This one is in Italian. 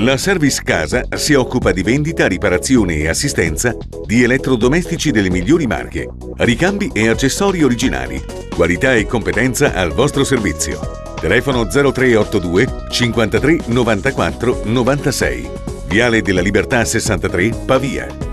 La Service Casa si occupa di vendita, riparazione e assistenza di elettrodomestici delle migliori marche, ricambi e accessori originali, qualità e competenza al vostro servizio. Telefono 0382 53 94 96. Viale della Libertà 63, Pavia.